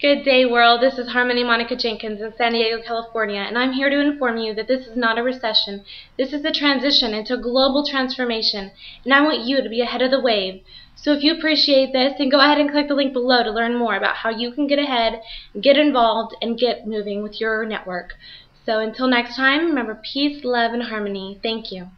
Good day, world. This is Harmony Monica Jenkins in San Diego, California, and I'm here to inform you that this is not a recession. This is a transition into global transformation, and I want you to be ahead of the wave. So if you appreciate this, then go ahead and click the link below to learn more about how you can get ahead, get involved, and get moving with your network. So until next time, remember peace, love, and harmony. Thank you.